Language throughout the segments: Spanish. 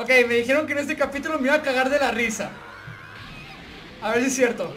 Ok, me dijeron que en este capítulo me iba a cagar de la risa. A ver si es cierto.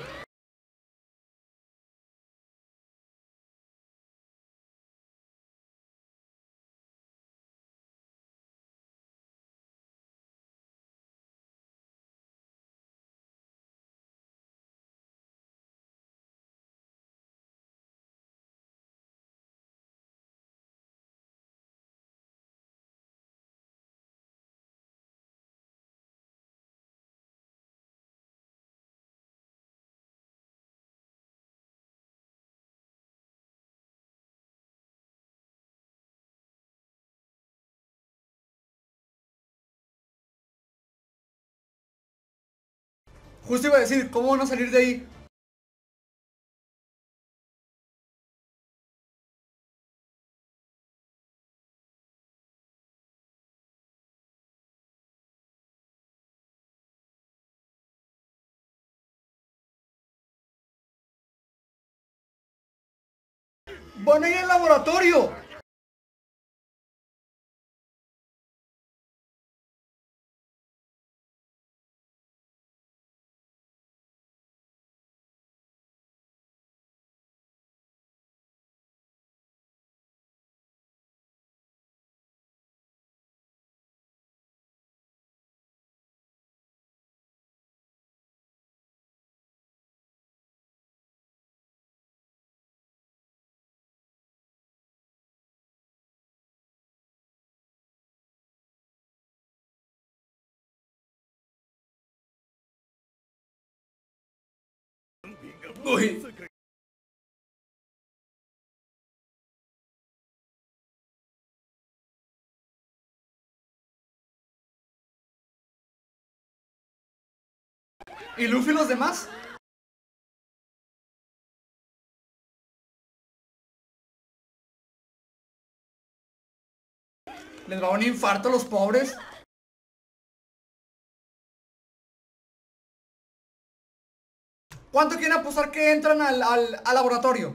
Justo iba a decir, ¿cómo van a salir de ahí? ¡Van a ir al laboratorio! Uy. ¿Y Luffy los demás? ¿Les va un infarto a los pobres? ¿Cuánto quieren apostar que entran al, al, al laboratorio?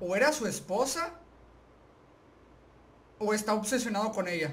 O era su esposa o está obsesionado con ella.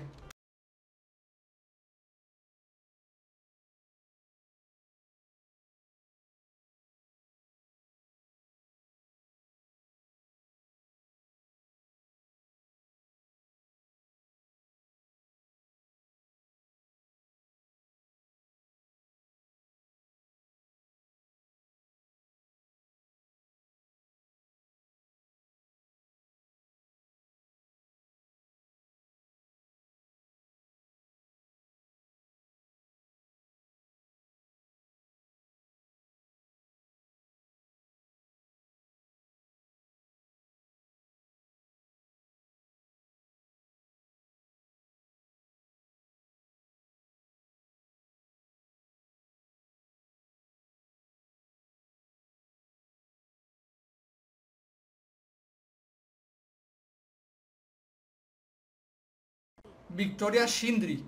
Victoria Shindri.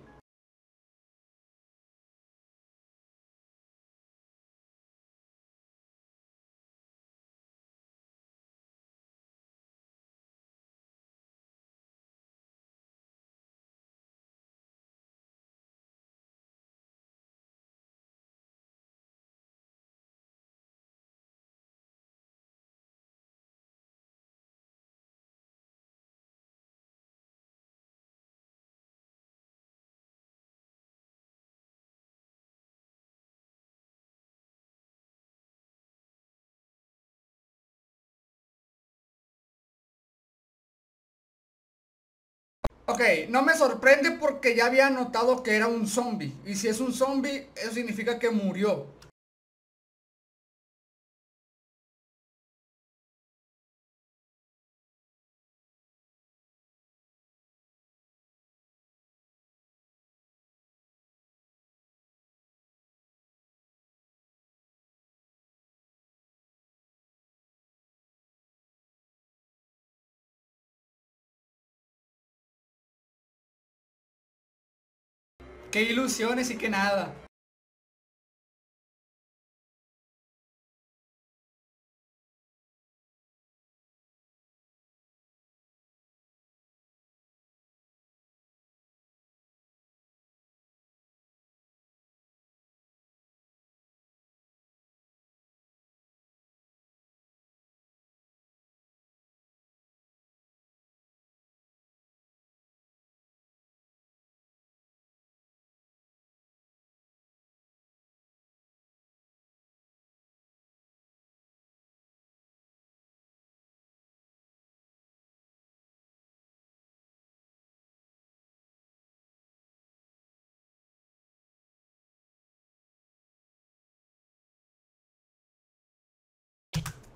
Ok, no me sorprende porque ya había notado que era un zombie. Y si es un zombie, eso significa que murió. Qué ilusiones y qué nada.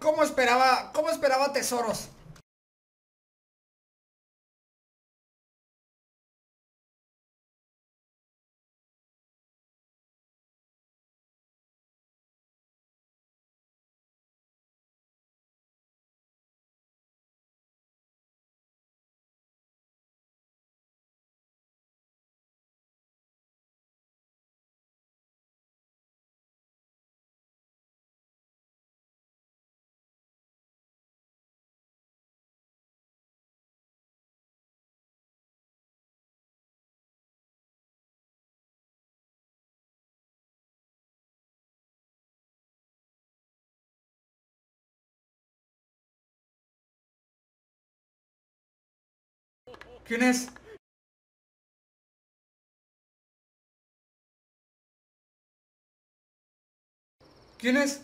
¿Cómo esperaba, cómo esperaba tesoros? ¿Quién es? ¿Quién es?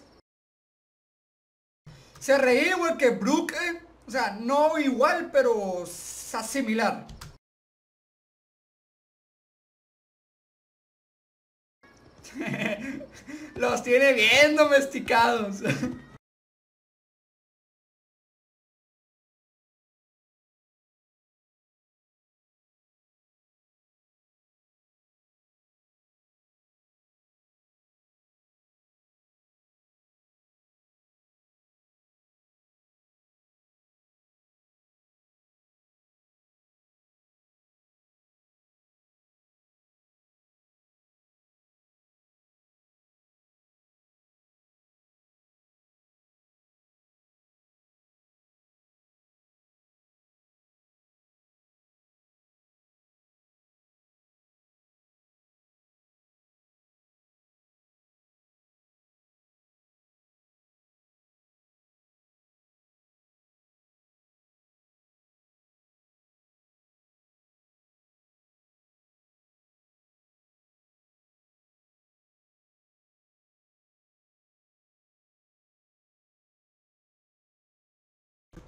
Se reí, güey, que Brooke, eh, o sea, no igual, pero similar. Los tiene bien domesticados.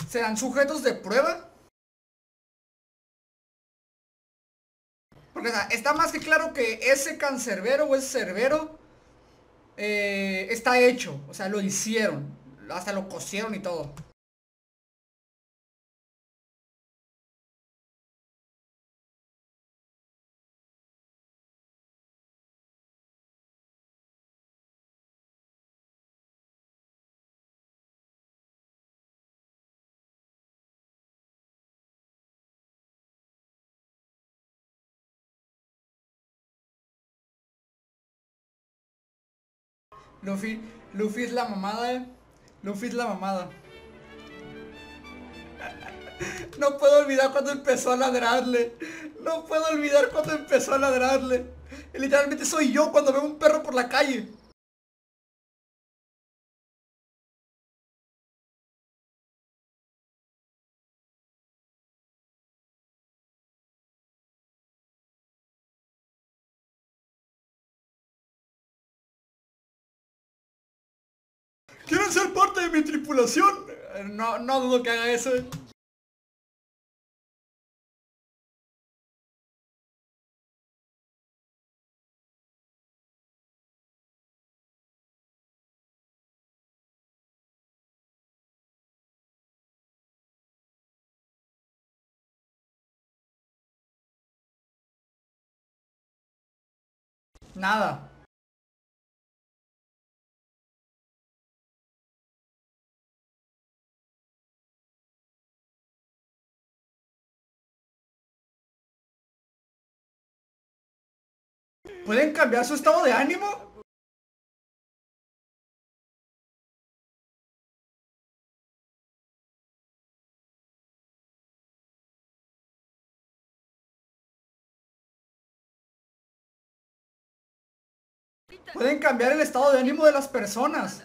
serán sujetos de prueba. Porque está más que claro que ese cancerbero o ese cerbero eh, está hecho. O sea, lo hicieron. Hasta lo cosieron y todo. Luffy, Luffy es la mamada, eh. Luffy es la mamada. No puedo olvidar cuando empezó a ladrarle. No puedo olvidar cuando empezó a ladrarle. Literalmente soy yo cuando veo un perro por la calle. Mi tripulación? No, no dudo que haga eso. Nada. ¿Pueden cambiar su estado de ánimo? Pueden cambiar el estado de ánimo de las personas.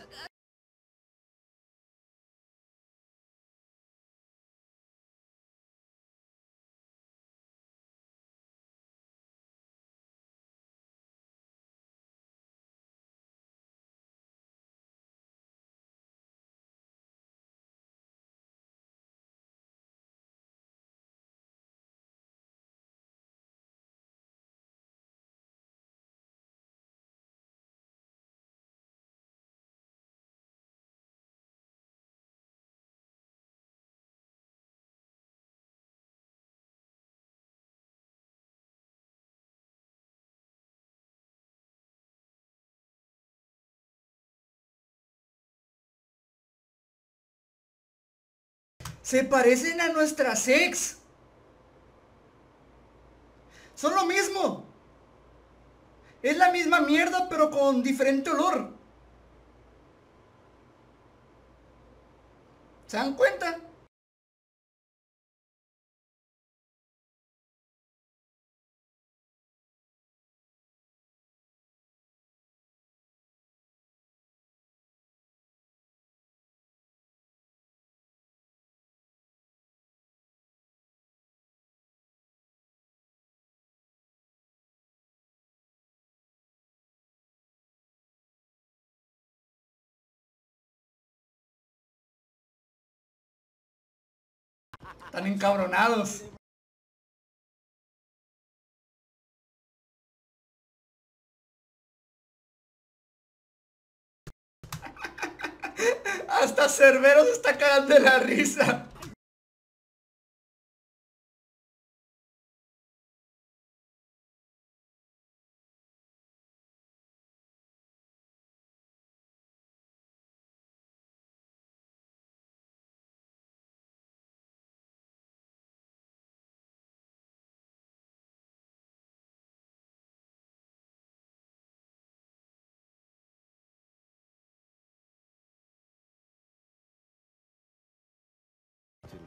Se parecen a nuestras ex. Son lo mismo. Es la misma mierda pero con diferente olor. ¿Se dan cuenta? Están encabronados. Hasta Cervero se está cagando de la risa.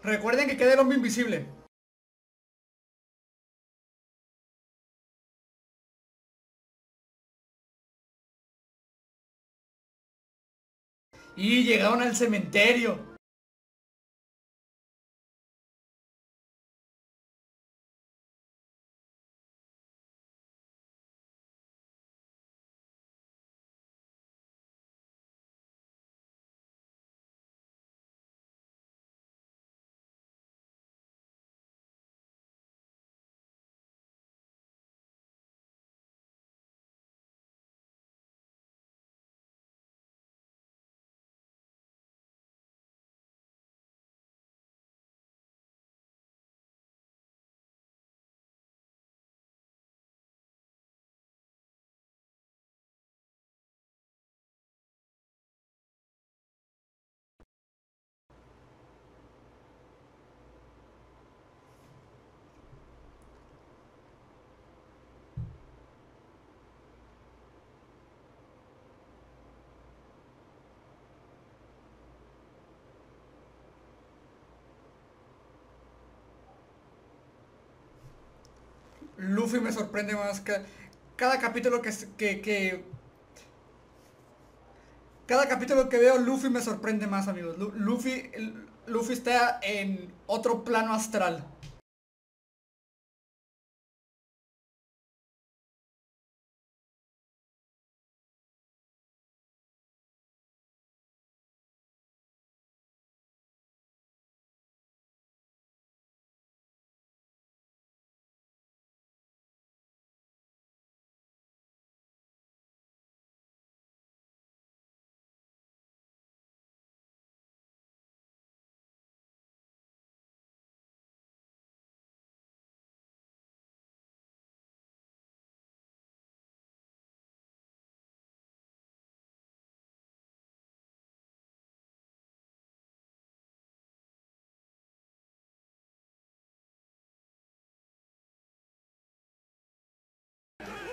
Recuerden que queda el hombre invisible. Y llegaron al cementerio. Luffy me sorprende más. que cada capítulo que, que, que, Cada capítulo que veo, Luffy me sorprende más, amigos. Luffy, Luffy está en otro plano astral.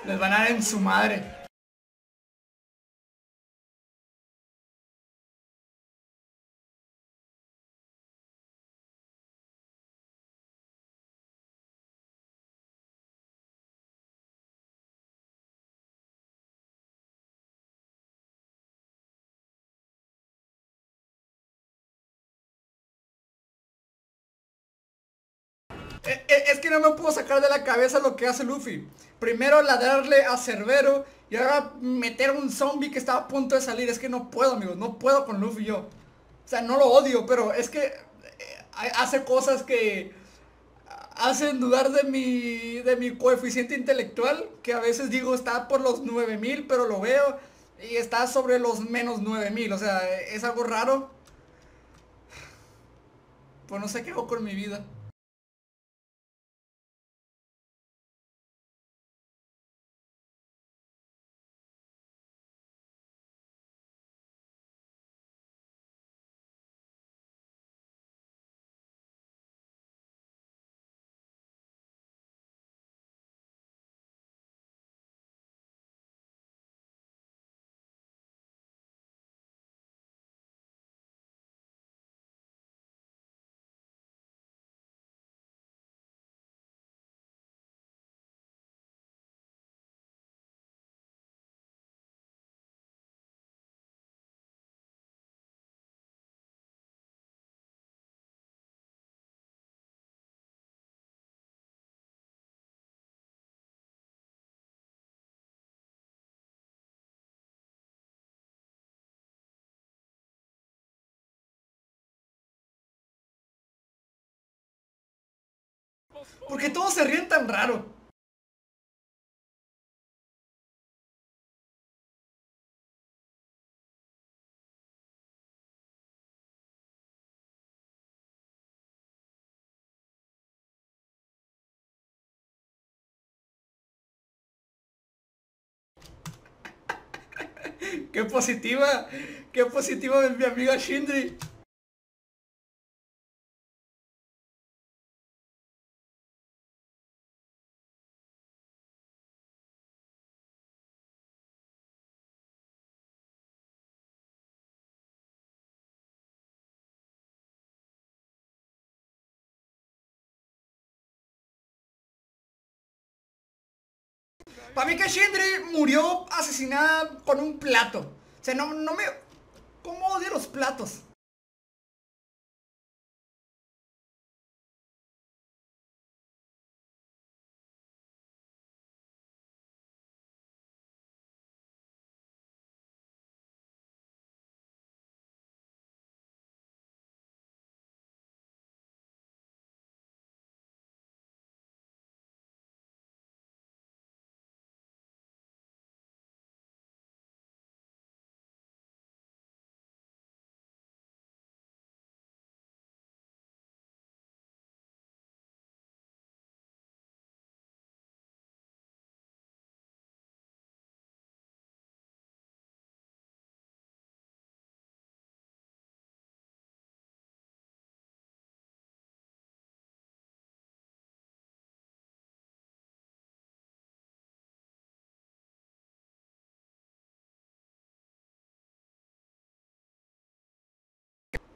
Les van a dar en su madre. Es que no me puedo sacar de la cabeza lo que hace Luffy. Primero ladrarle a Cerbero y ahora meter un zombie que estaba a punto de salir. Es que no puedo, amigos. No puedo con Luffy yo. O sea, no lo odio, pero es que eh, hace cosas que hacen dudar de mi, de mi coeficiente intelectual. Que a veces digo está por los 9000, pero lo veo. Y está sobre los menos 9000. O sea, es algo raro. Pues no sé qué hago con mi vida. ¿Por qué todos se ríen tan raro? qué positiva, qué positiva es mi amiga Shindri. Para mí que Shindri murió asesinada con un plato. O sea, no, no me... ¿Cómo odio los platos?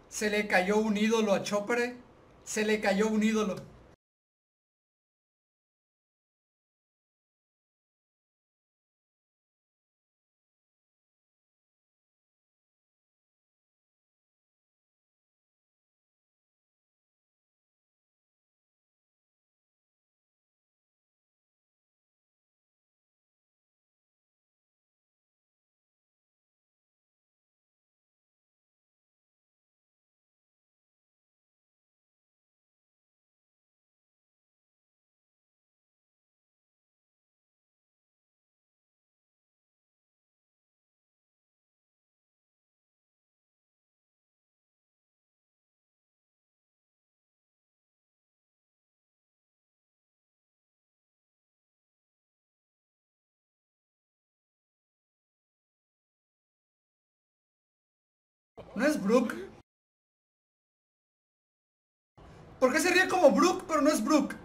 Se le cayó un ídolo a Chopper. Se le cayó un ídolo. ¿No es Brooke? ¿Por qué se ríe como Brooke, pero no es Brooke?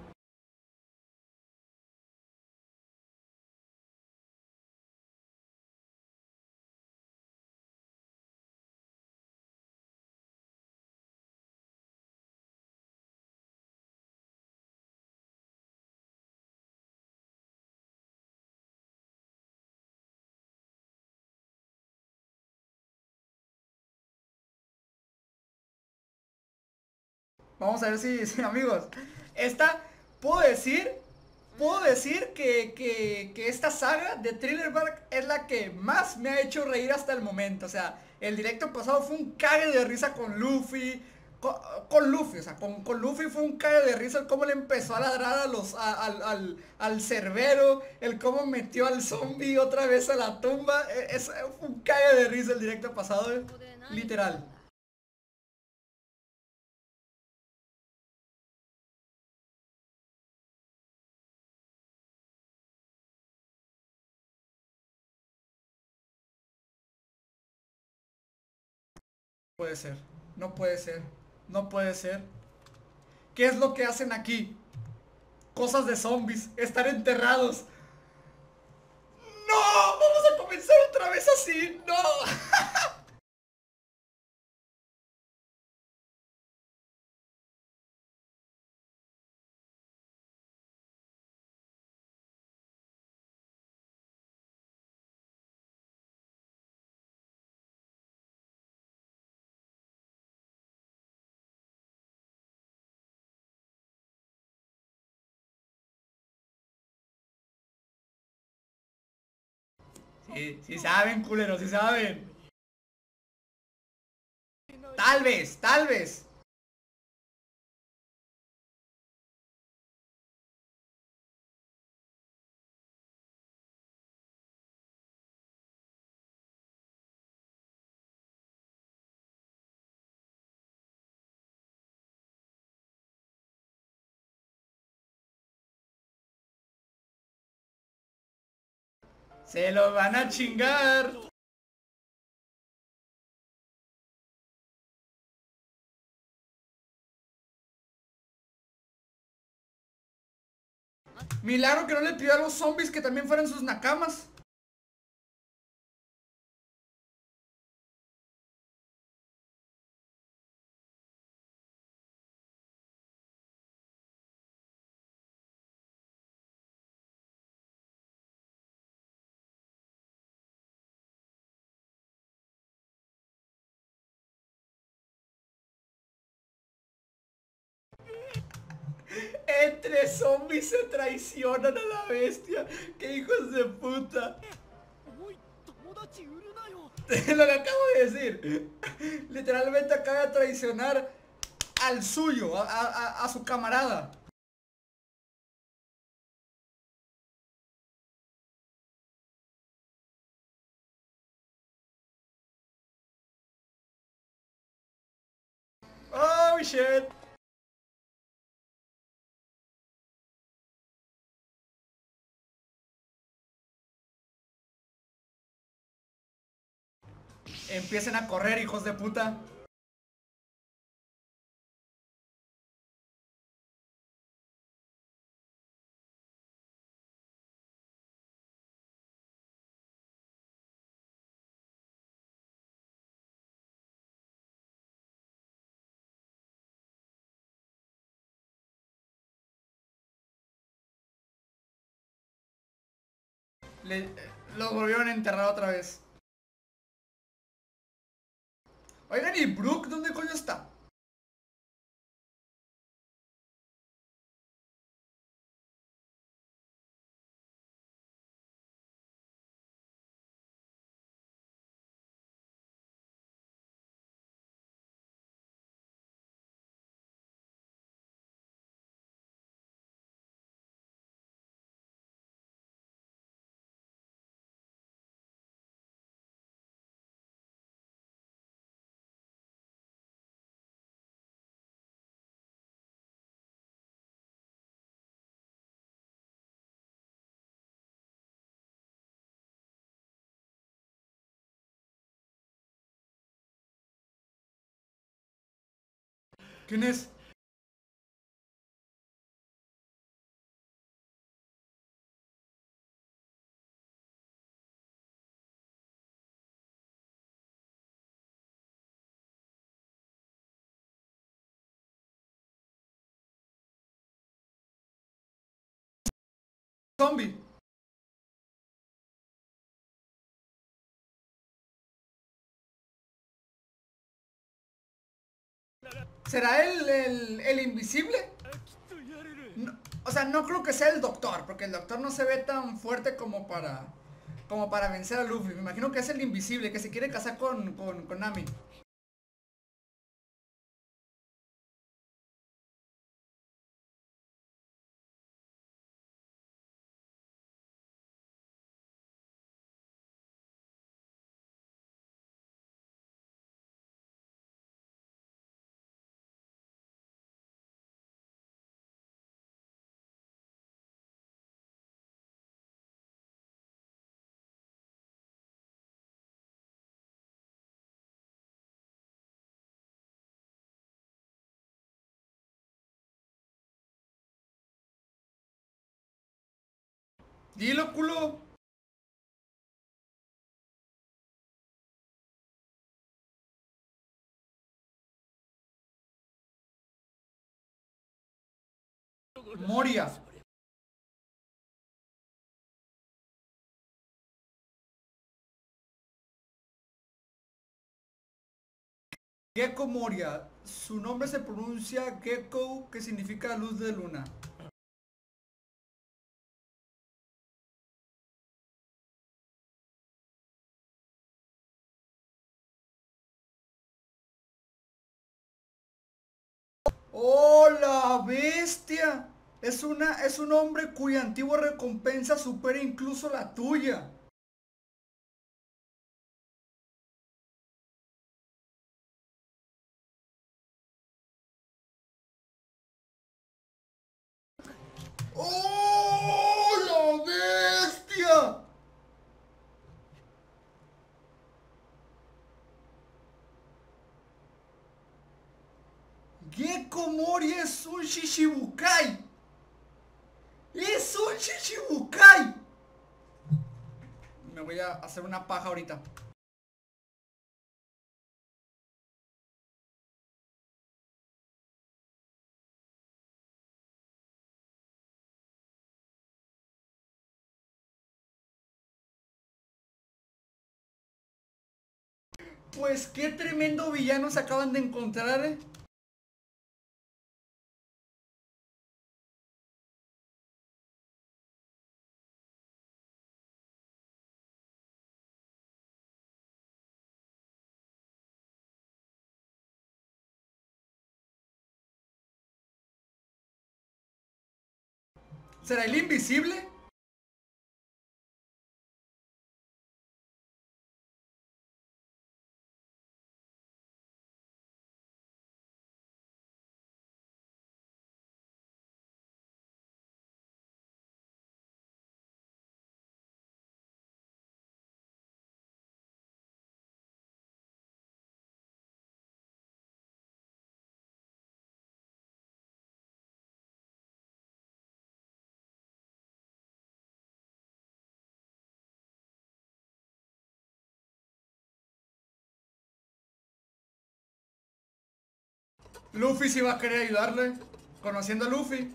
Vamos a ver si, amigos. Esta, puedo decir, puedo decir que, que, que esta saga de Thriller Bark es la que más me ha hecho reír hasta el momento. O sea, el directo pasado fue un cague de risa con Luffy. Con, Luffy, o sea, con, con, Luffy fue un cague de risa el cómo le empezó a ladrar a los, al, al, al, cerbero, el cómo metió al zombie otra vez a la tumba, e, es, un cague de risa el directo pasado, literal. Puede ser. No puede ser. No puede ser. ¿Qué es lo que hacen aquí? Cosas de zombies. Estar enterrados. ¡No! ¡Vamos a comenzar otra vez así! ¡No! Sí saben, culeros, sí saben. Tal vez, tal vez. Se lo van a chingar. Milagro que no le pidió a los zombies que también fueran sus nakamas. Entre zombies se traicionan a la bestia. ¡Qué hijos de puta! Lo que acabo de decir. Literalmente acaba de traicionar al suyo, a, a su camarada. Oh shit. Empiecen a correr, hijos de puta. Le, lo volvieron a enterrar otra vez. Oigan, ¿y Brooke dónde coño está? ¿Quién es? Zombie. ¿Será el, el, invisible? O sea, no creo que sea el doctor, porque el doctor no se ve tan fuerte como para como para vencer a Luffy. Me imagino que es el invisible, que se quiere casar con, con, con Nami. Dilo, culo. Moria. Gecko Moria. Su nombre se pronuncia Gecko, que significa luz de luna. Bestia! Es, una, es un hombre cuya antigua recompensa supera incluso la tuya. ¡Oh, la bestia! Gecko Mori es un Shishibukai. Es un Shishibukai. Me voy a hacer una paja ahorita. Pues qué tremendo villano se acaban de encontrar, eh. ¿Será el invisible? Luffy sí va a querer ayudarle. Conociendo a Luffy.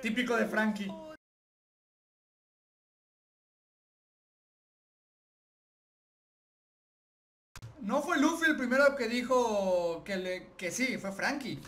Típico de Frankie. No fue Luffy el primero que dijo que, le, que sí, fue Frankie.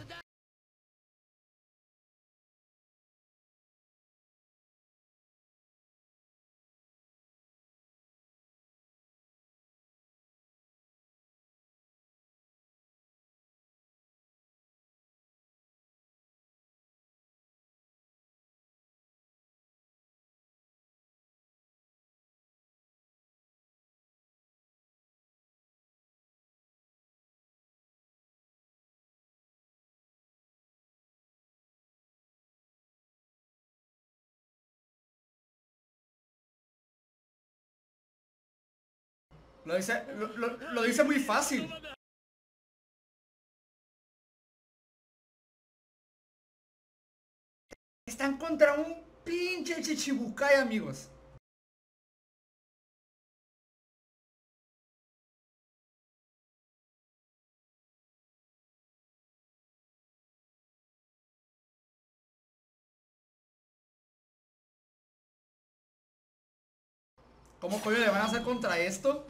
Lo dice, lo, dice muy fácil. Están contra un pinche chichibucay, amigos. ¿Cómo coño le van a hacer contra esto?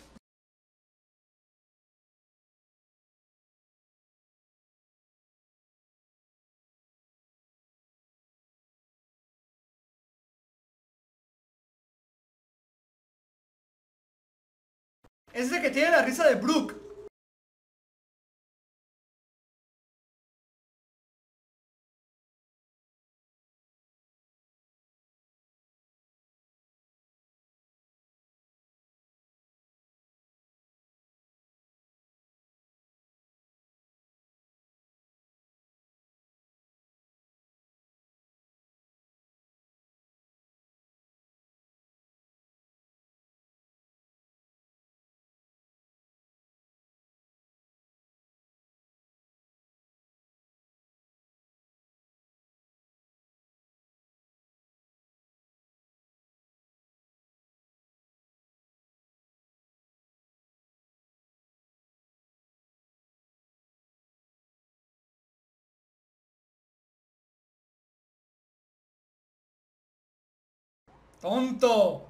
Es de que tiene la risa de Brooke. 本当。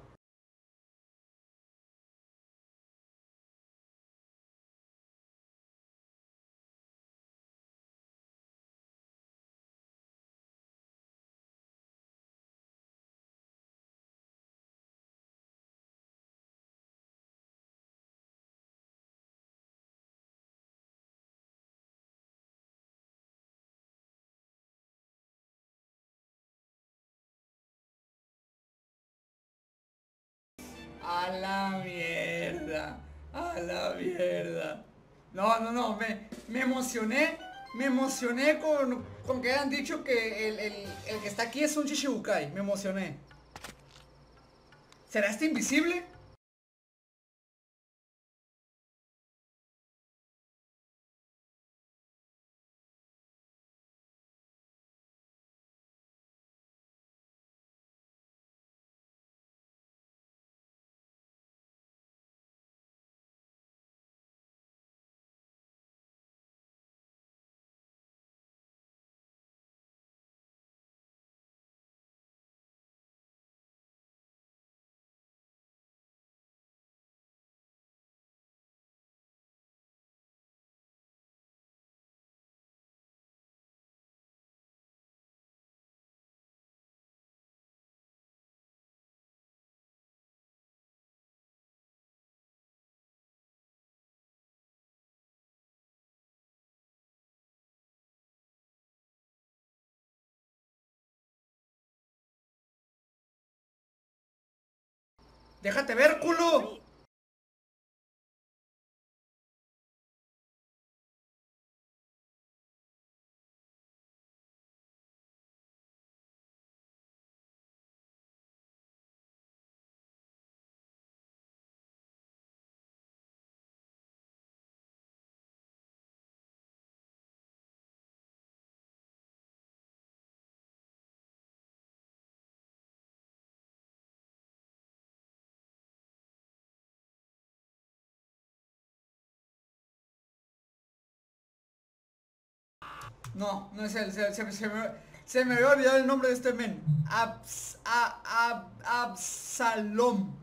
A la mierda. A la mierda. No, no, no. Me, me emocioné. Me emocioné con, con que hayan dicho que el, el, el que está aquí es un Chichibukai. Me emocioné. ¿Será este invisible? ¡Déjate ver, culo! No, no es él. Se, se, se me, se me había olvidado el nombre de este men. Abs, a, ab, Absalom.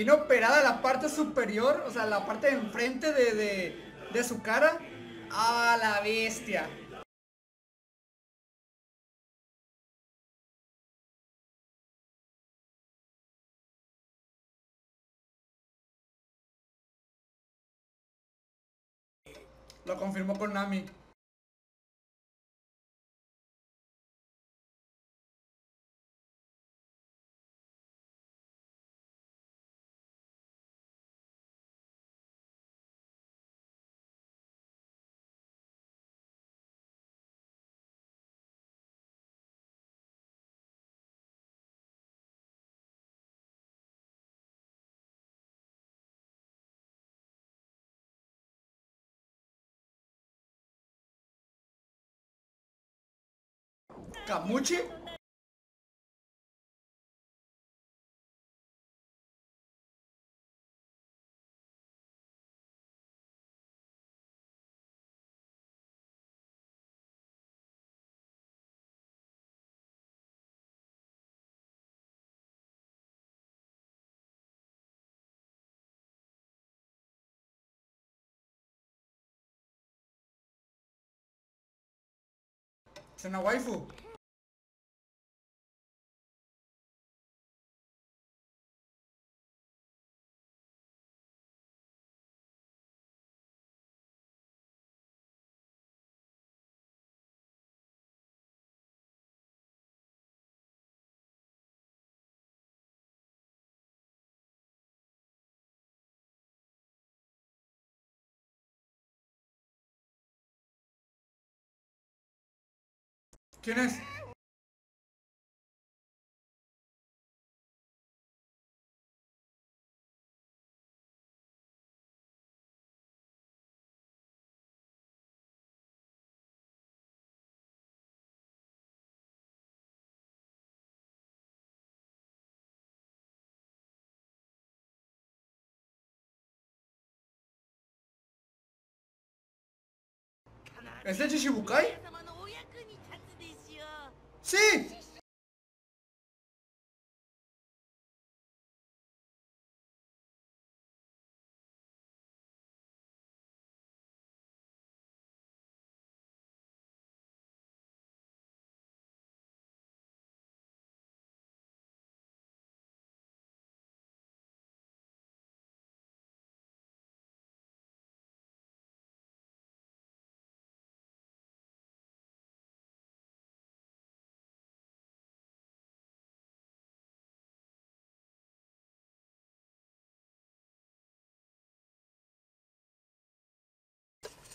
Tiene operada la parte superior, o sea, la parte de enfrente de, de, de su cara. A la bestia. Lo confirmó con Nami. Camuchi. Es una ¿Quién es? ¿Es de Chichibukai? ¡Sí!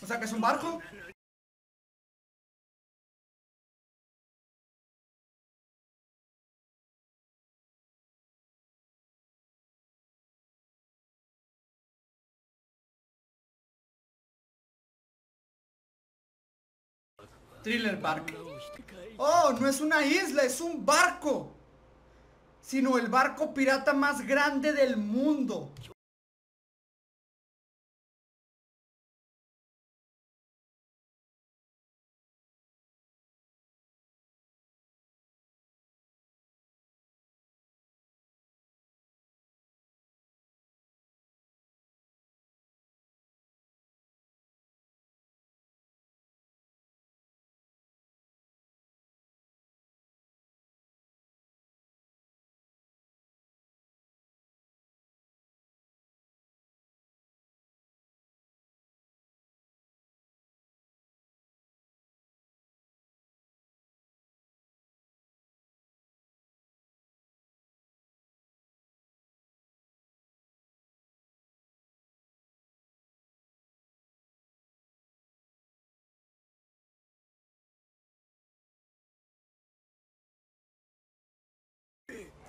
O sea que es un barco. Thriller Bark. Oh, no es una isla, es un barco. Sino el barco pirata más grande del mundo.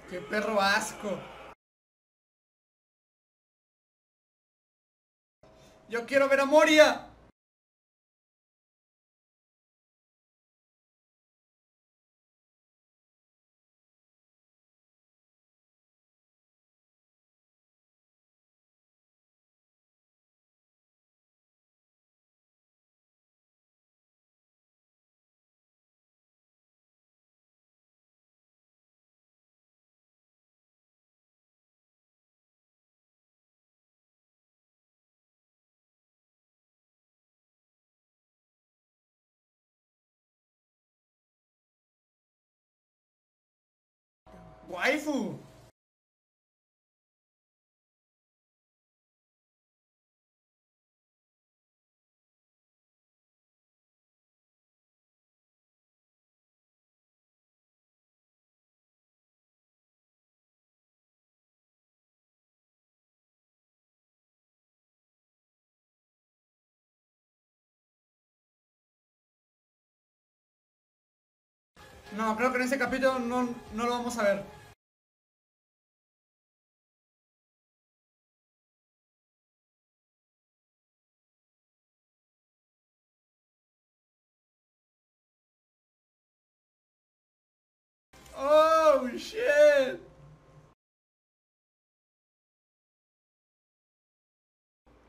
¡Qué perro asco! ¡Yo quiero ver a Moria! No, creo que en ese capítulo no, no lo vamos a ver.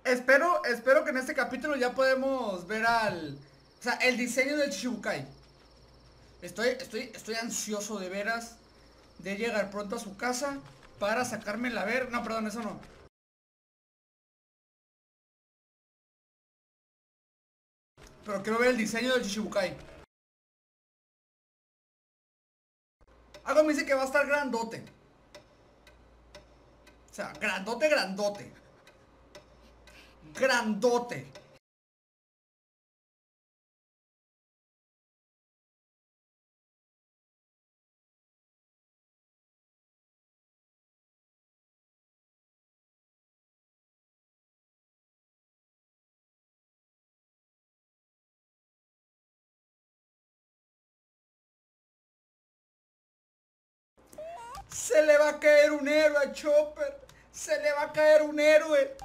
Espero, espero que en este capítulo ya podemos ver al... O sea, el diseño del Chichibukai. Estoy, estoy, estoy ansioso de veras de llegar pronto a su casa para sacarme la ver... No, perdón, eso no. Pero quiero ver el diseño del Chichibukai. Algo me dice que va a estar grandote. O sea, grandote, grandote. Grandote. Se le va a caer un héroe a Chopper. Se le va a caer un héroe.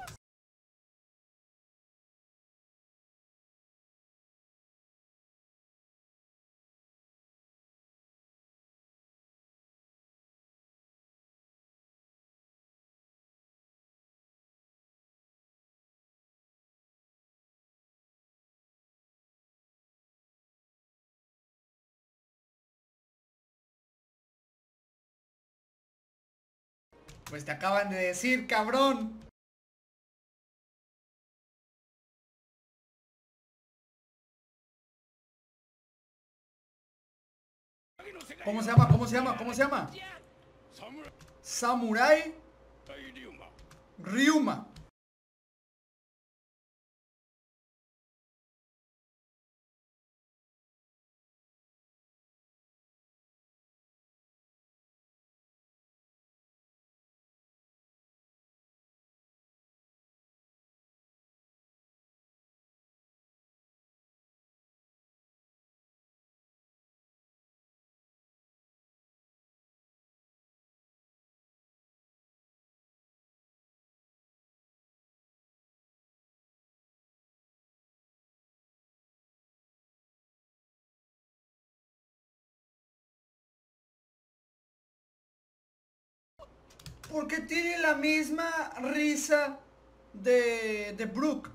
Pues te acaban de decir, cabrón. ¿Cómo se llama? ¿Cómo se llama? ¿Cómo se llama? Samurai Ryuma. Porque tiene la misma risa de, de Brooke.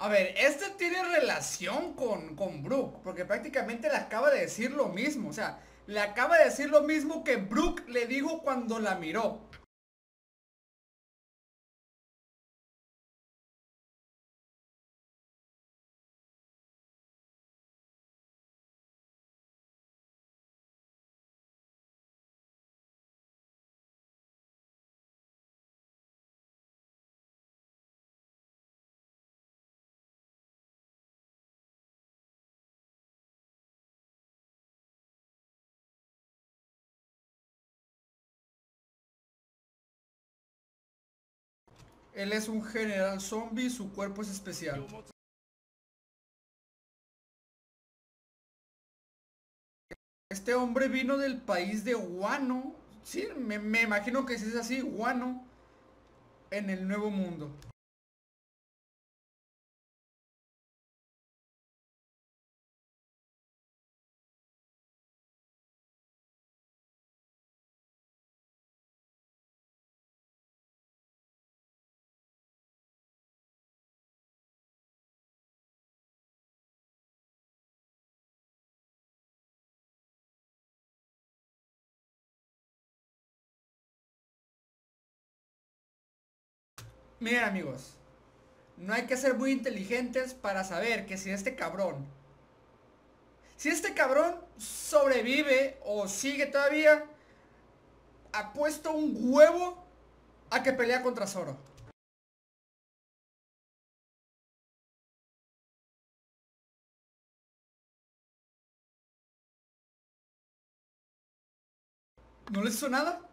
A ver, este tiene relación con, con Brooke, porque prácticamente le acaba de decir lo mismo, o sea, le acaba de decir lo mismo que Brooke le dijo cuando la miró. Él es un general zombie, su cuerpo es especial. Este hombre vino del país de Guano. Sí, me, me imagino que si es así, Guano. En el Nuevo Mundo. Miren amigos, no hay que ser muy inteligentes para saber que si este cabrón, si este cabrón sobrevive o sigue todavía, ha puesto un huevo a que pelea contra Zoro. ¿No les hizo nada?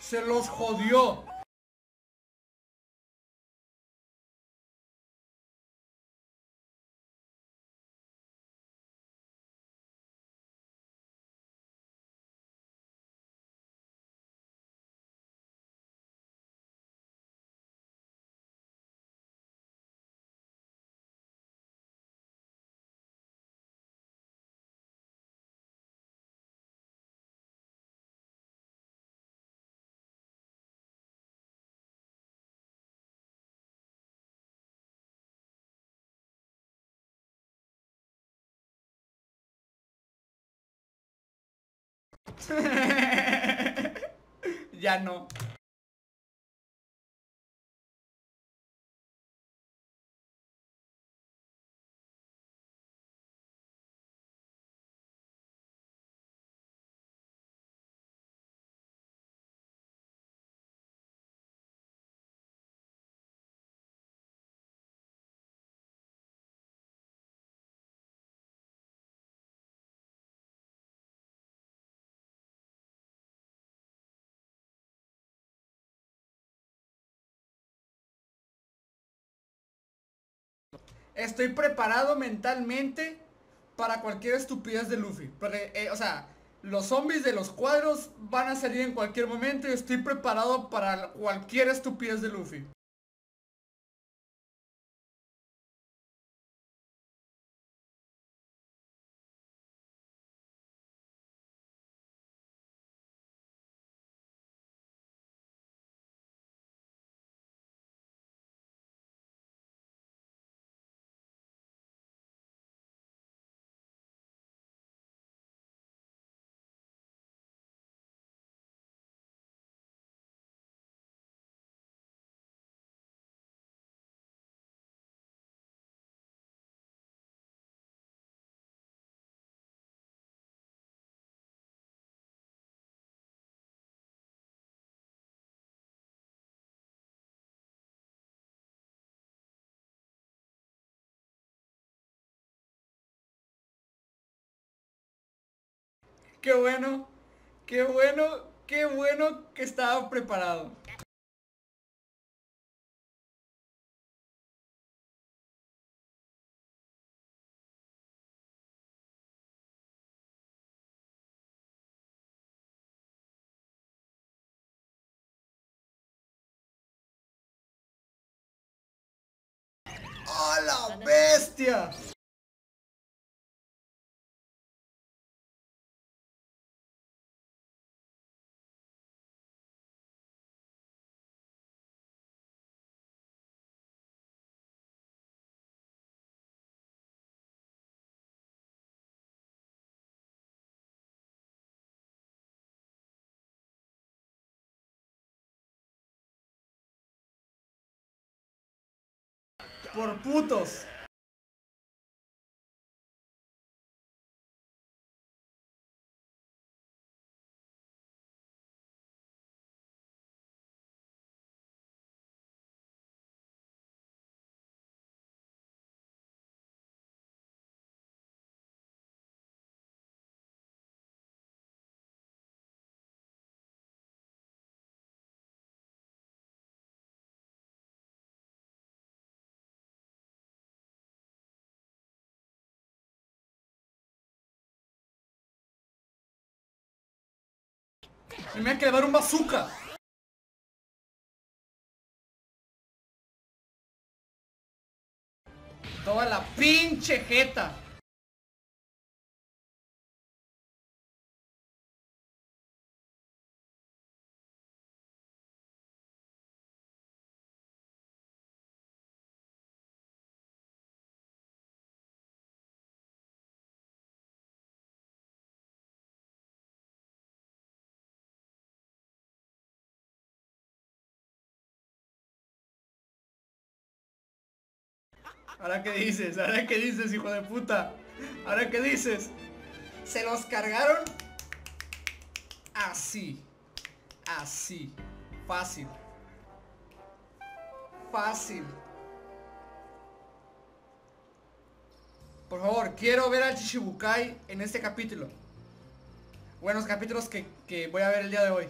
Se los jodió. ya no. Estoy preparado mentalmente para cualquier estupidez de Luffy. Porque, eh, o sea, los zombies de los cuadros van a salir en cualquier momento y estoy preparado para cualquier estupidez de Luffy. Qué bueno, qué bueno, qué bueno que estaba preparado. Por putos. Me que dar un bazooka. Toda la pinche jeta. ¿Ahora qué dices? ¿Ahora qué dices, hijo de puta? ¿Ahora qué dices? Se los cargaron así. Así. Fácil. Fácil. Por favor, quiero ver al Chichibukai en este capítulo. Buenos capítulos que, que voy a ver el día de hoy.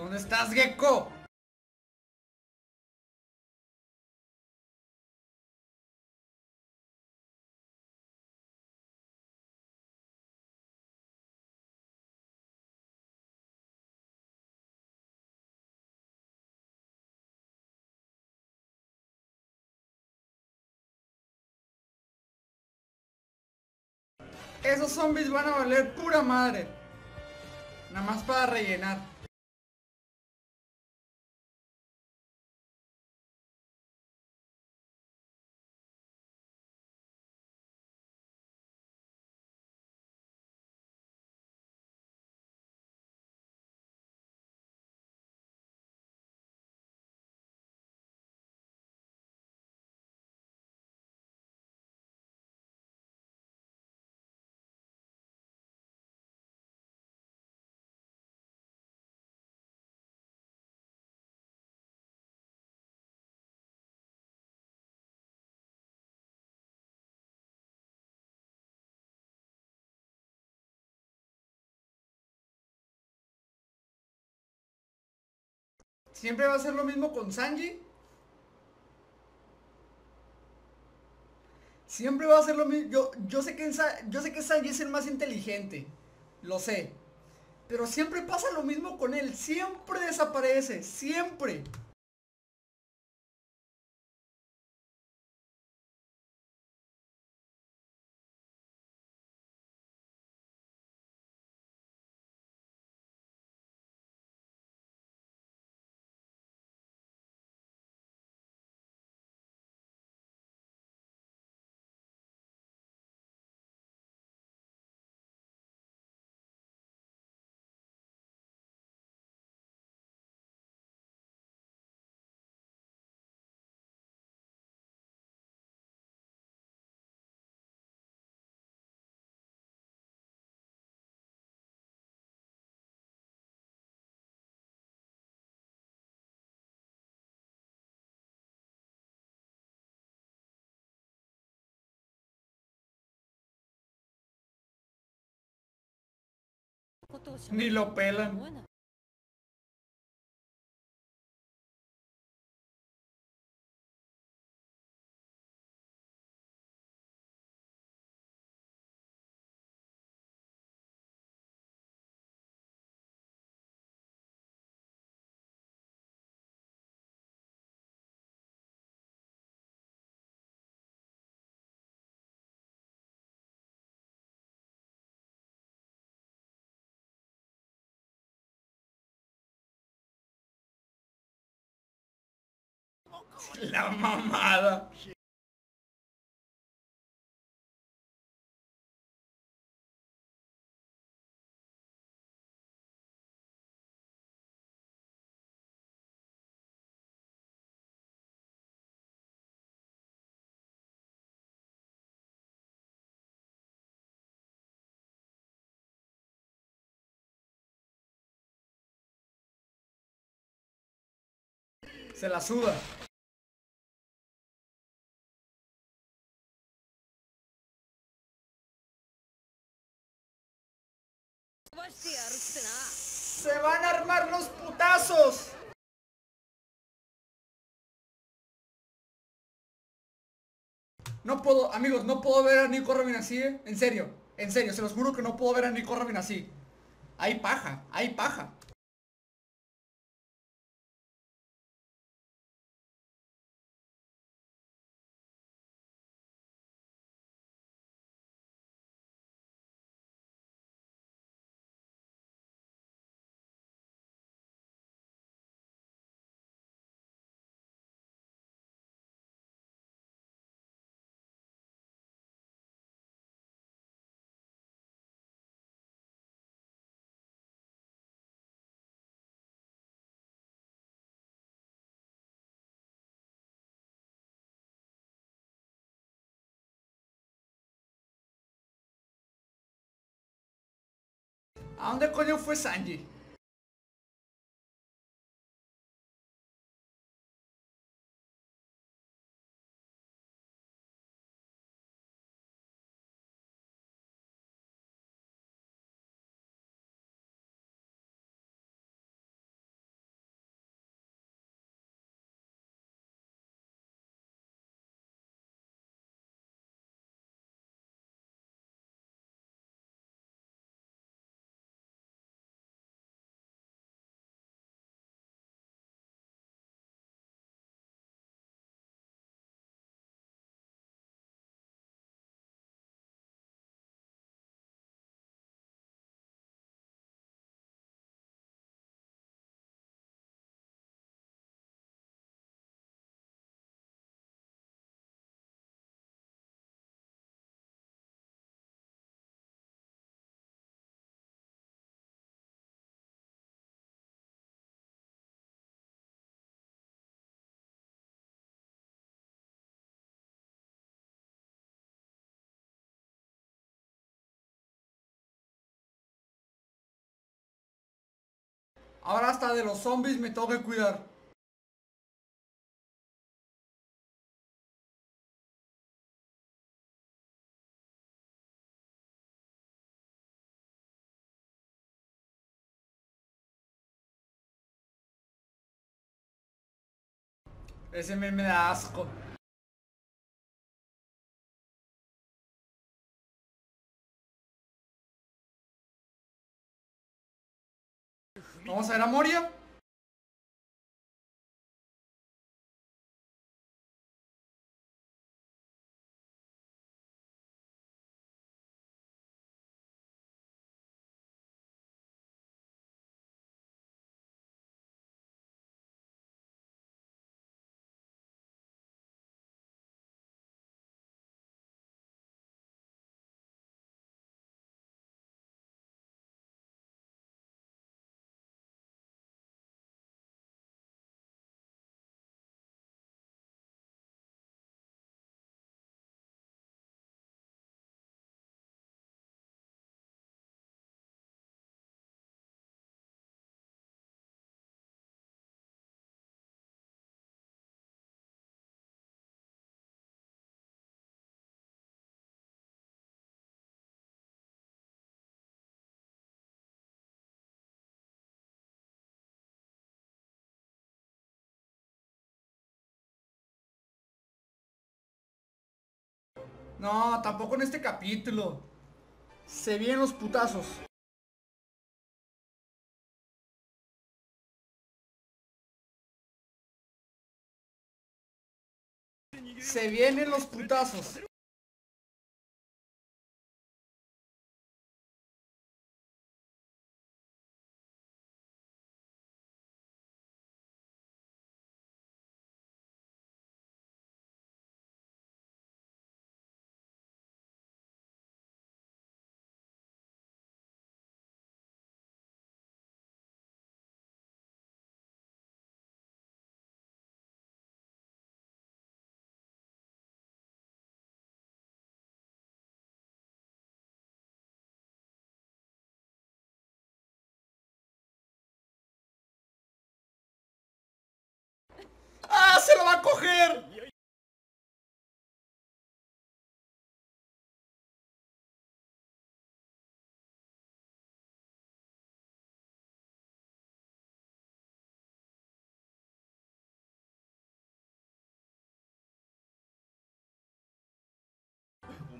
¿Dónde estás, Gecko? Esos zombies van a valer pura madre. Nada más para rellenar. Siempre va a ser lo mismo con Sanji. Siempre va a ser lo mismo. Yo, yo, sé que yo sé que Sanji es el más inteligente. Lo sé. Pero siempre pasa lo mismo con él. Siempre desaparece. Siempre. Ni lo pelan. La mamada. Se la suda. Se van a armar No puedo, amigos, no puedo ver a Nico Robin así, ¿eh? En serio, en serio, se los juro que no puedo ver a Nico Robin así. Hay paja, hay paja. ¿A dónde coño fue Sanji? Ahora hasta de los zombies me tengo que cuidar. Ese me, me da asco. Vamos a ver a Moria. No, tampoco en este capítulo. Se vienen los putazos. Se vienen los putazos.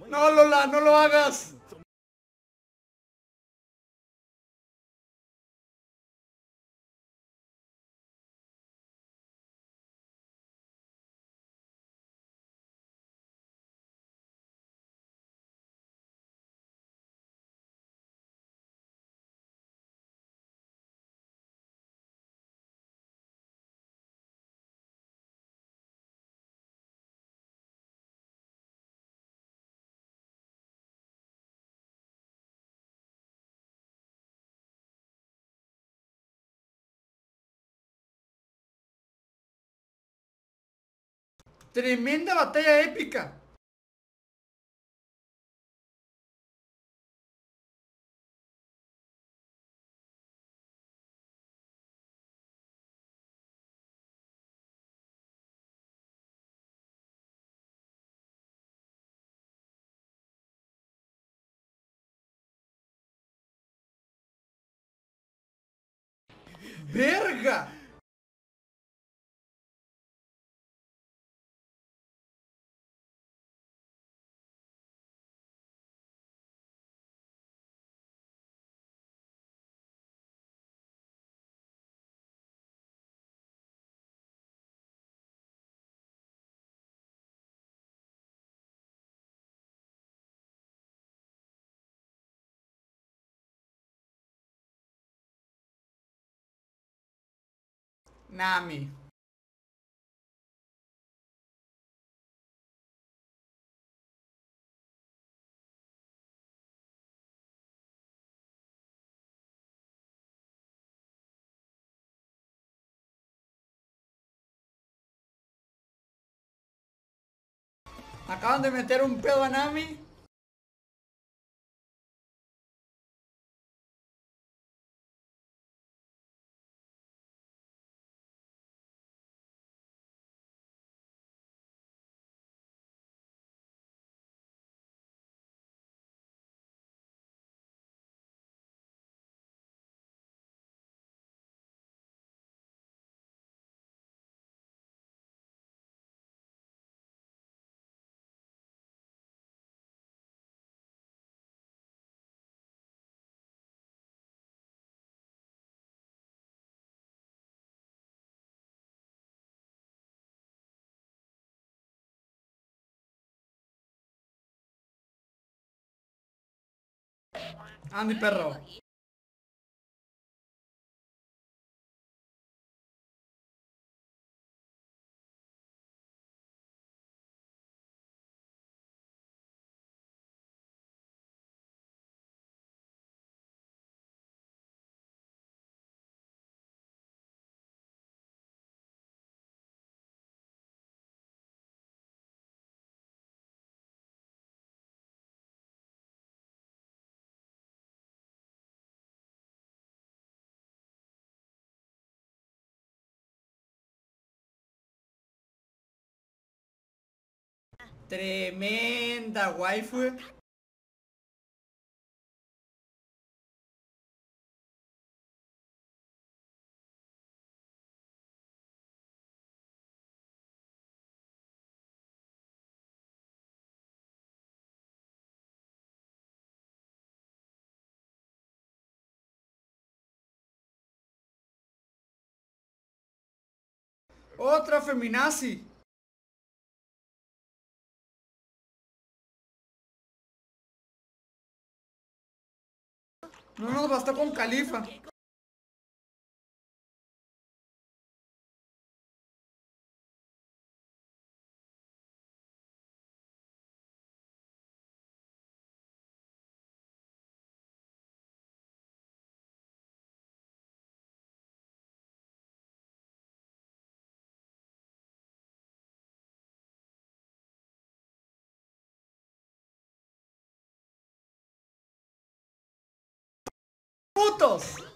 No, Lola, no lo hagas. Tremenda batalla épica. ¡Verga! Nami. Acaban de meter un pedo a Nami. Andy perro. Tremenda waifu. Otra feminazi. No nos bastó con Califa. ¡Putos!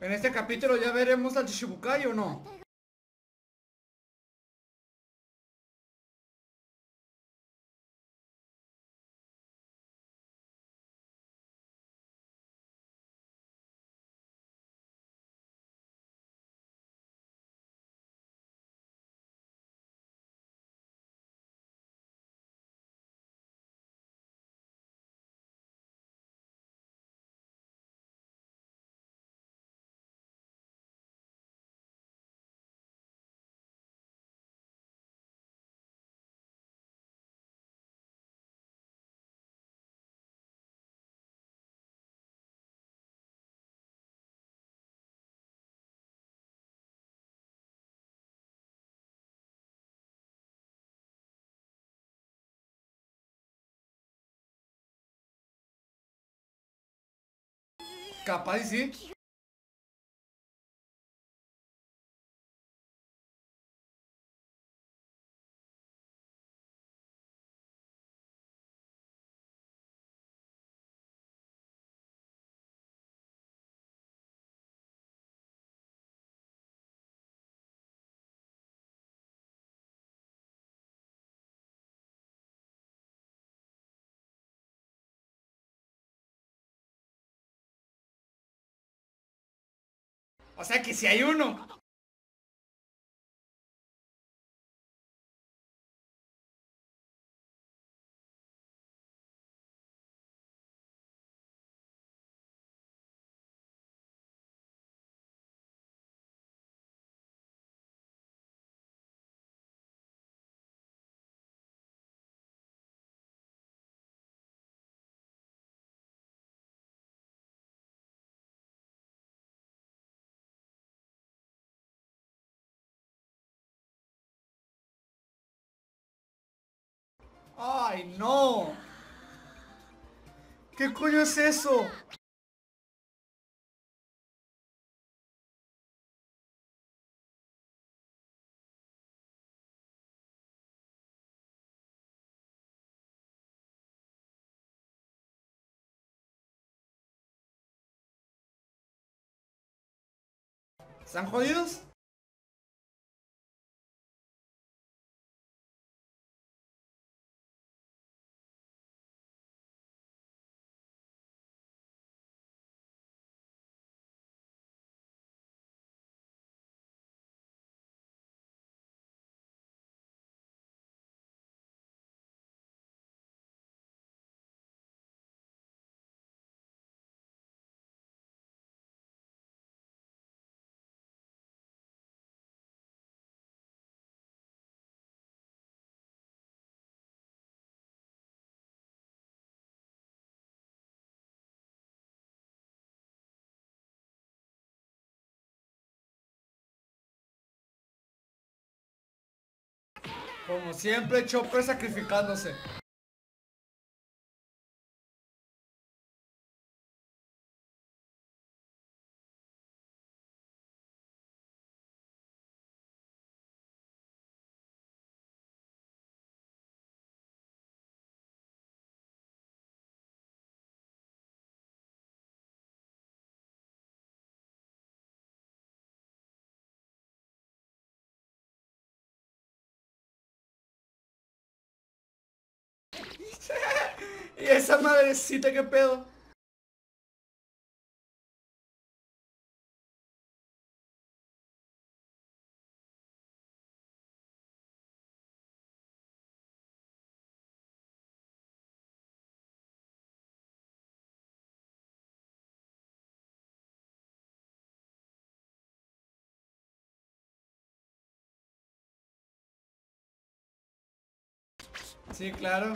En este capítulo ya veremos al Chichibukai o no. Capaz y O sea que si hay uno. ¡Ay, no! ¿Qué coño es eso? ¿Están jodidos? Como siempre, Chopper sacrificándose. Esa madrecita, qué pedo. Sí, claro.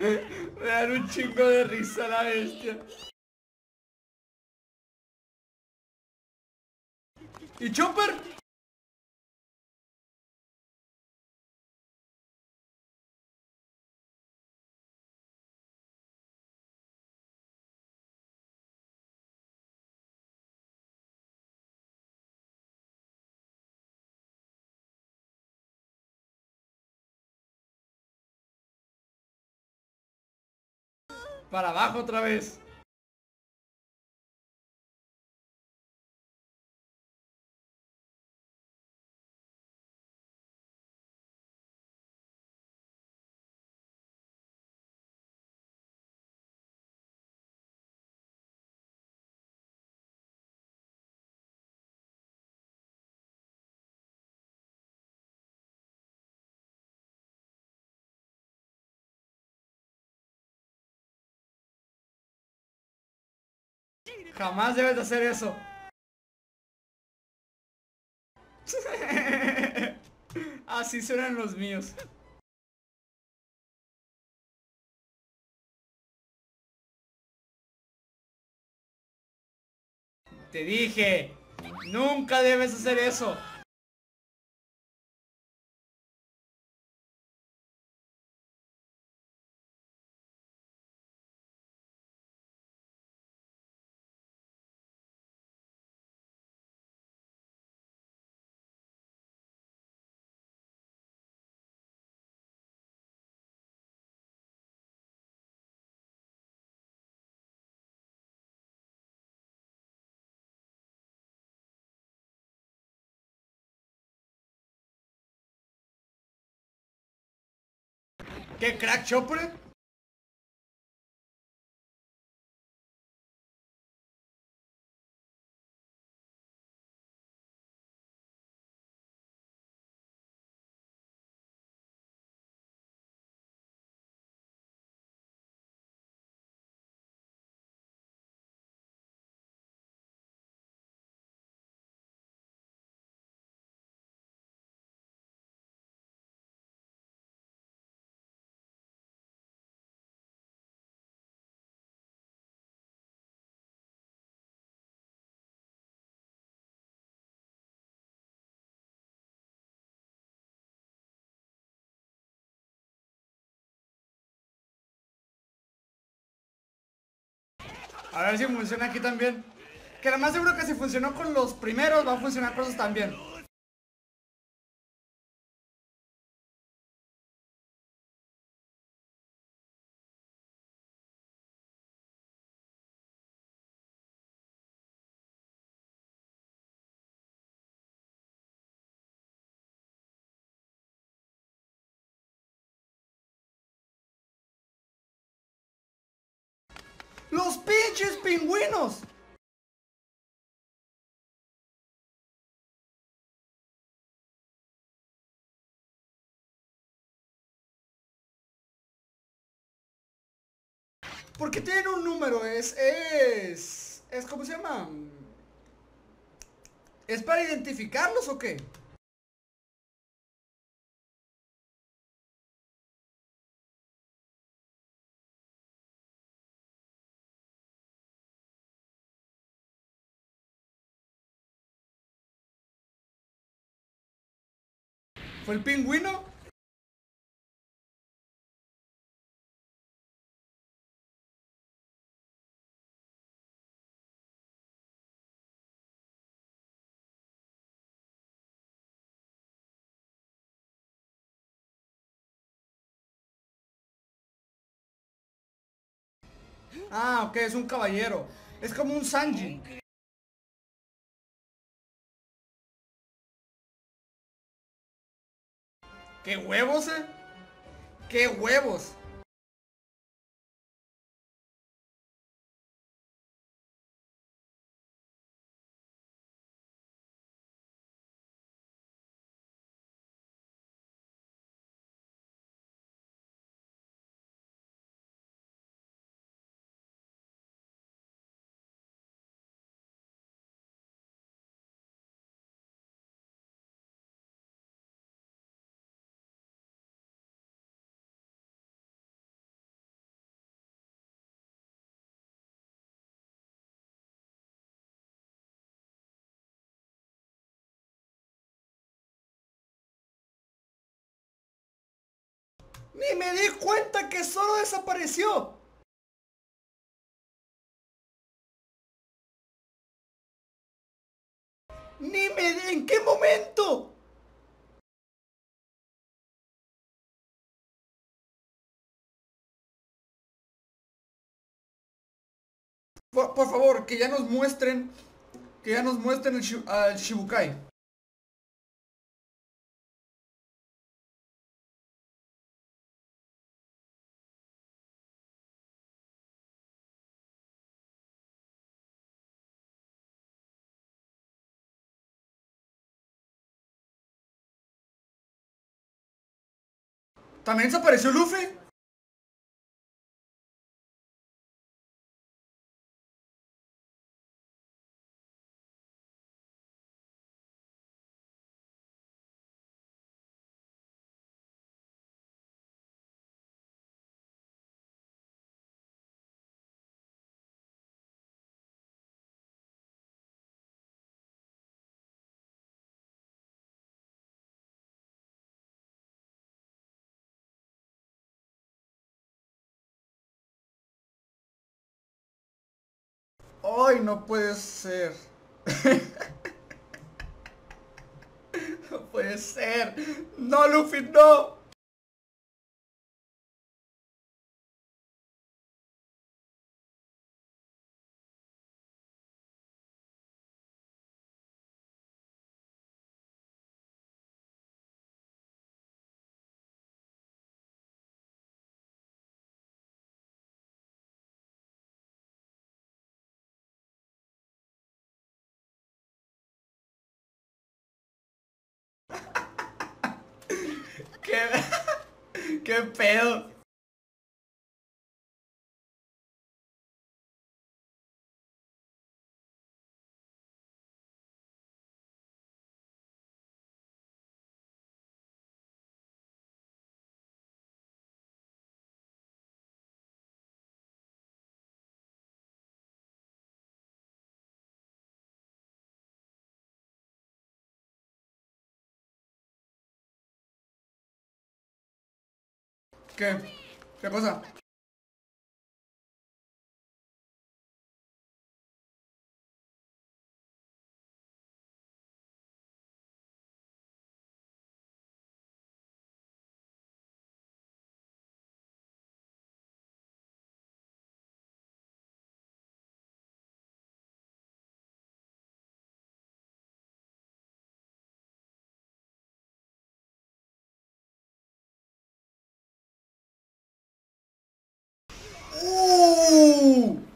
Me dan un chingo de risa la bestia. ¿Y Chopper? Para abajo otra vez. Jamás debes de hacer eso. Así suenan los míos. Te dije, nunca debes hacer eso. ¿Qué crack Chopper? A ver si funciona aquí también. Que lo más seguro que si funcionó con los primeros, va a funcionar con esos también. Pingüinos! Porque tienen un número, es, es, es, ¿cómo se llama? ¿Es para identificarlos o qué? ¿Fue el pingüino? Ah, ok, es un caballero. Es como un Sanji. ¿Qué huevos, eh? ¿Qué huevos? Ni me di cuenta que solo desapareció. Ni me di... ¿En qué momento? Por, favor, que ya nos muestren... Que ya nos muestren el al Shibukai. ¿También desapareció Luffy? Ay, no puede ser. No puede ser. No, Luffy, no. Qué pedo? ¿Qué? ¿Qué pasa? Brasil!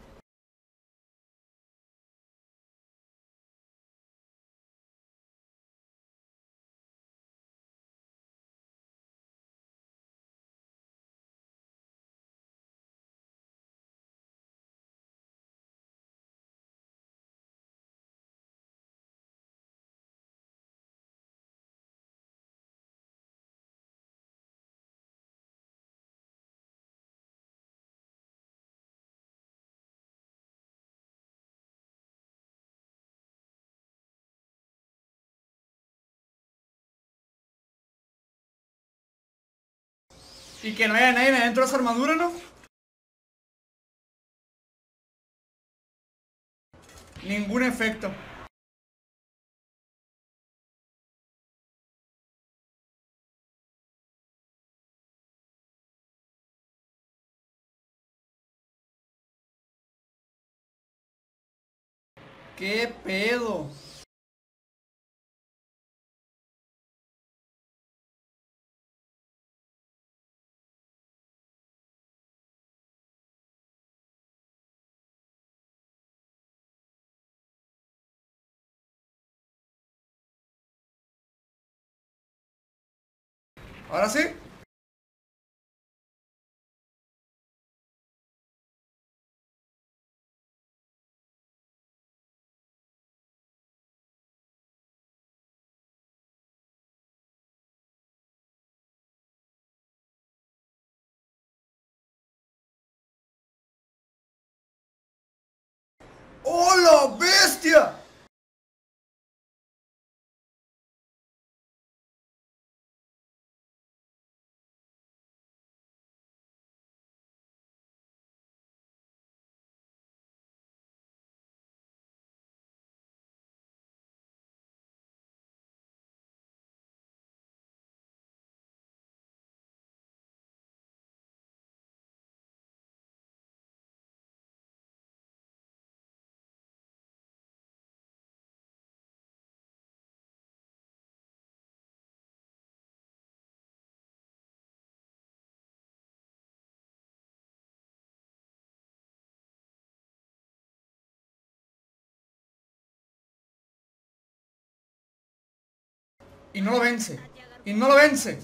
Y que no haya nadie adentro de esa armadura, ¿no? Ningún efecto. ¿Qué pedo? Ahora sí. ¡Oh, la bestia! Y no lo vence. Y no lo vence.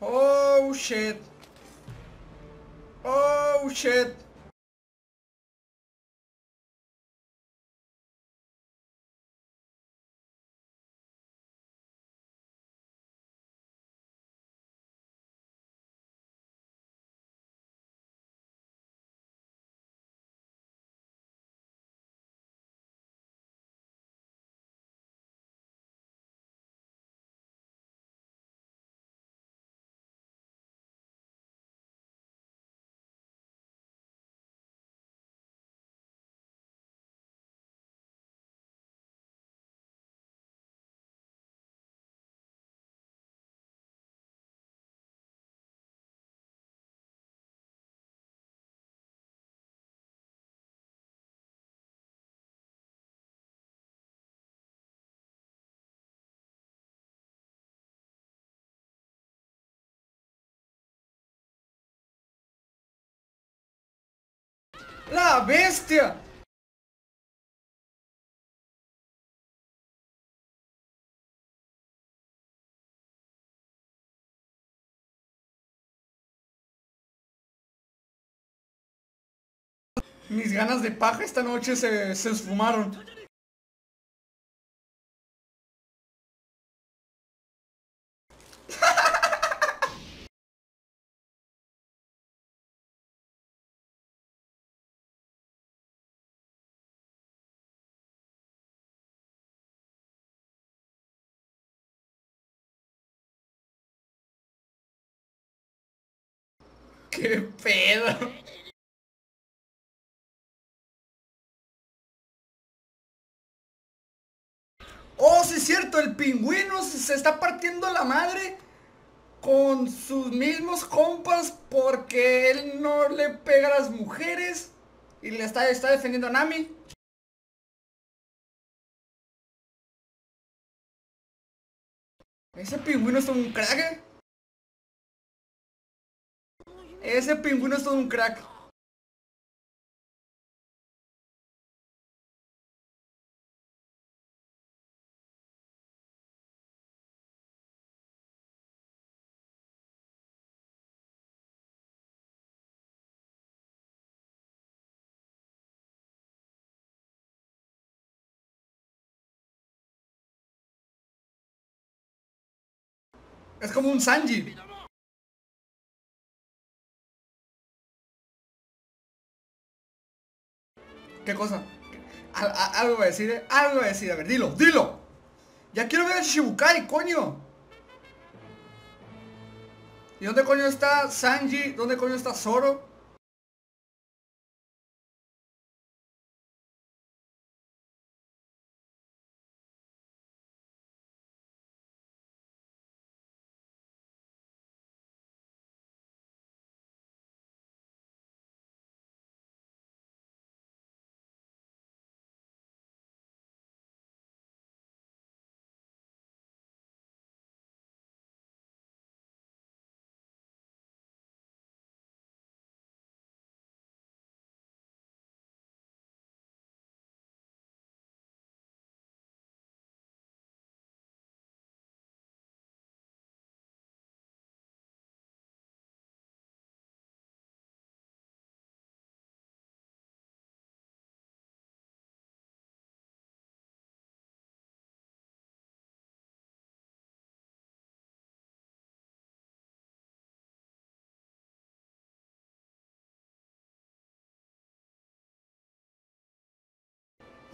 Oh shit. Oh shit. ¡La bestia! Mis ganas de paja esta noche se, se esfumaron. ¿Qué pedo? Oh, sí es cierto, el pingüino se está partiendo la madre con sus mismos compas porque él no le pega a las mujeres y le está, está defendiendo a Nami. Ese pingüino es un crack. Ese pingüino es todo un crack. Es como un Sanji. ¿Qué cosa? Algo voy a decir, ¿eh? Algo voy a decir. A ver, dilo, dilo. Ya quiero ver a Shichibukai, coño. ¿Y dónde coño está Sanji? ¿Dónde coño está Zoro?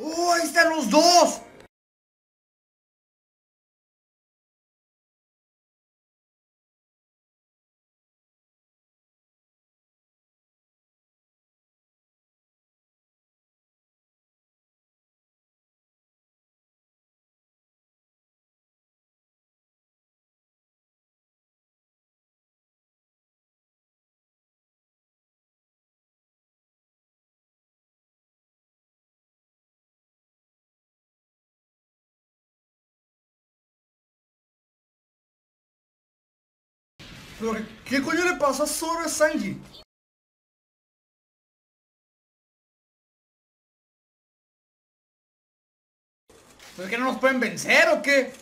¡Oh, ahí están los dos! ¿Pero qué coño le pasó a Zoro a Sanji? ¿Es que no nos pueden vencer o qué?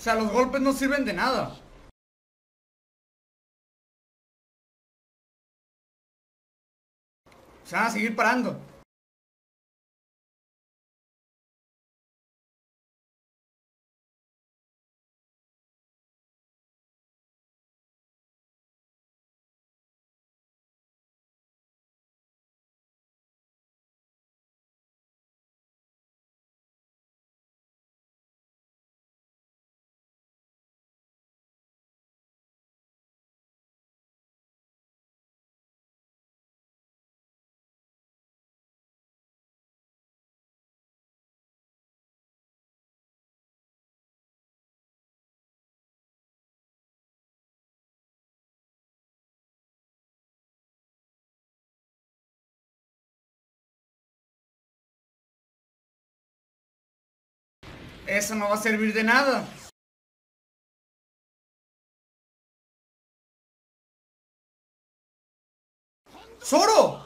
O sea, los golpes no sirven de nada. Se van a seguir parando. Eso no va a servir de nada. ¡Zoro!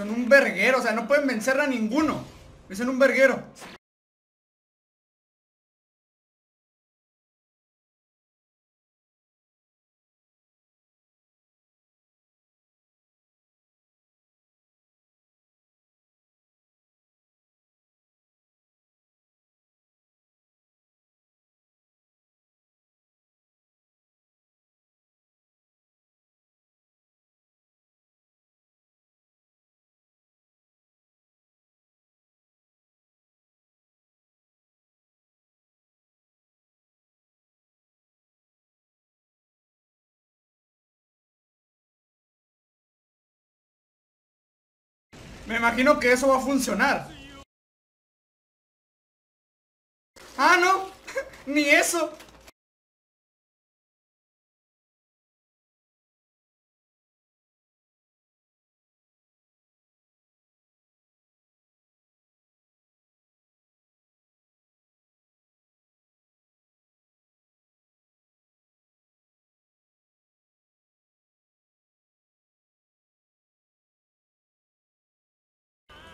Son un verguero, o sea, no pueden vencer a ninguno. Son un verguero. Me imagino que eso va a funcionar. Ah, no. Ni eso.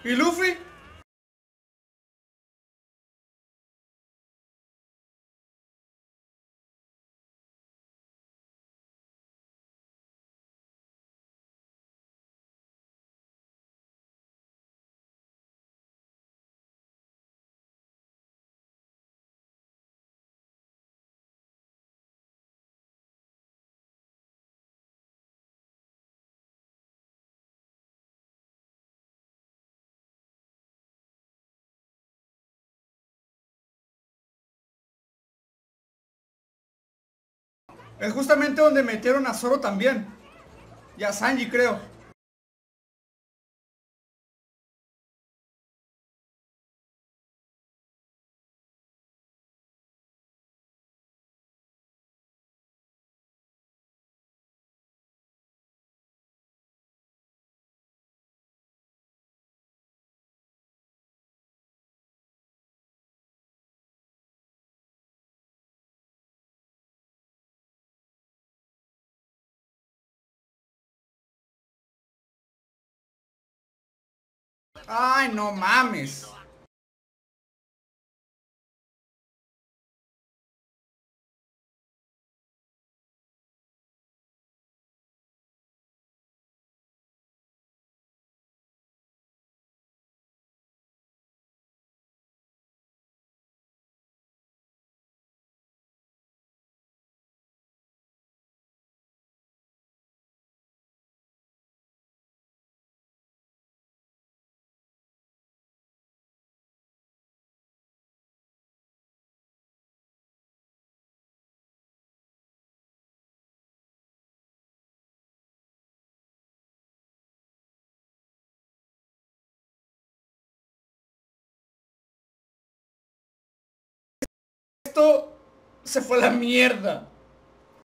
¿Y Luffy? Es justamente donde metieron a Zoro también. Y a Sanji, creo. Ay, no mames. Esto se fue a la mierda.